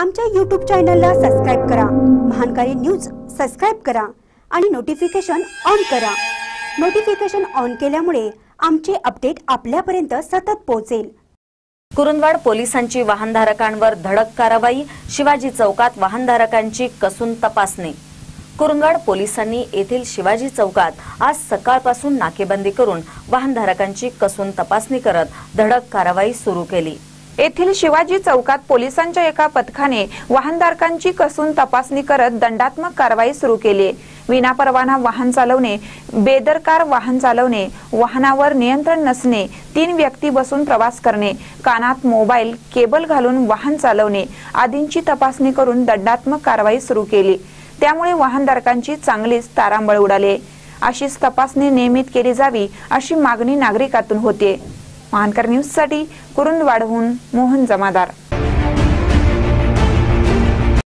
आमच्या यूट्यूब चॅनलला सबस्क्राईब करा. महानकारी न्यूज सबस्क्राईब करा आणि नोटिफिकेशन ऑन करा. नोटिफिकेशन ऑन केल्यामुळे आमचे अपडेट आपल्यापर्यंत सतत पोहोचेल. कुरुंदवाड पोलिसांची वाहनधारकांवर धडक कारवाई शिवाजी चौकात वाहनधारकांची कसून तपासणी. कुरुंदवाड पोलिसांनी येथील शिवाजी चौकात आज सकाळपासून नाकेबंदी करून वाहनधारकांची कसून तपासणी करत धडक कारवाई सुरू केली. येथील शिवाजी चौकात पोलिसांच्या एका पथकाने वाहनधारकांची कसून तपासणी करत दंडात्मक कारवाई सुरू केली. विनापरवाना वाहन चालवणे बेदरकार वाहन चालवणे वाहनावर नियंत्रण नसणे तीन व्यक्ती बसून प्रवास करणे कानात मोबाईल केबल घालून वाहन चालवणे आदींची तपासणी करून दंडात्मक कारवाई सुरू केली. त्यामुळे वाहनधारकांची चांगलीच तारांबळ उडाले. अशीच तपासणी नियमित केली जावी अशी मागणी नागरिकातून होते. महानकर न्यूजसाठी कुरुंदवाडहून मोहन जमादार.